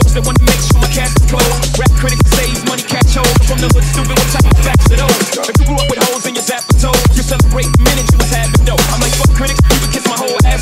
Folks that wanna make sure my cash is closed. Rap critics say he's money catch hold. From the hood, stupid, what type of facts are those? If you grew up with holes in your zapper toe, you celebrate the minute you was having dope. I'm like, fuck critics, you can kiss my whole asshole.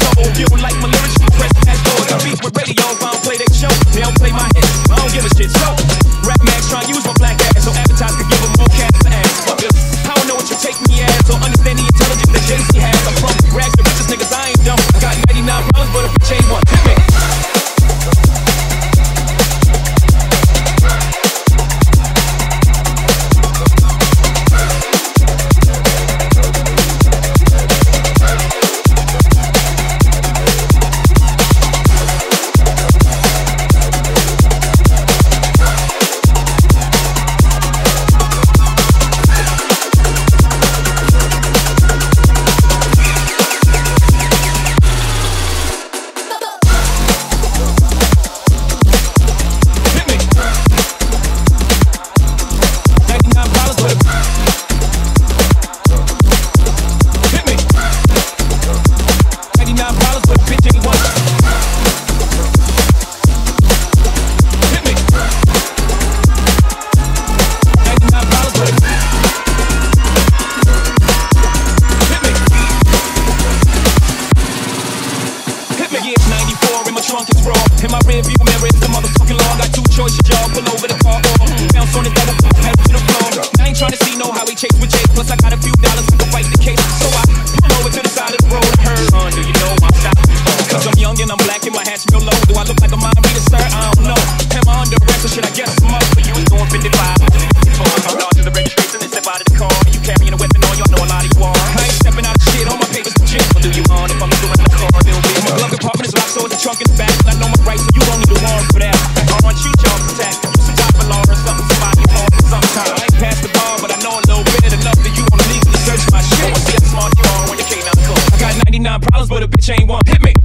My trunk is raw. In my rear view mirror is the motherfucking law. Got two choices, y'all. Pull over the car or bounce on the double, pedal to the floor. I ain't trying to see no how he chase with Jake. Plus, I got a few dollars to fight the case. So I pull over to the side of the road. Heard, son, do you know I'm? Cause I'm young and I'm black and my hat's real low. Do I look like a mind reader, sir? I don't know. Am I under arrest or should I guess trunk the back. I know my rights, so you don't need a warrant for that. I want you, y'all protect. You some type of law or something, somebody or sometime. I ain't past the bar, but I know a little bit enough that you wanna legally search my shit. I wanna see how smart you are when you out cool. I got 99 problems, but a bitch ain't one. Hit me.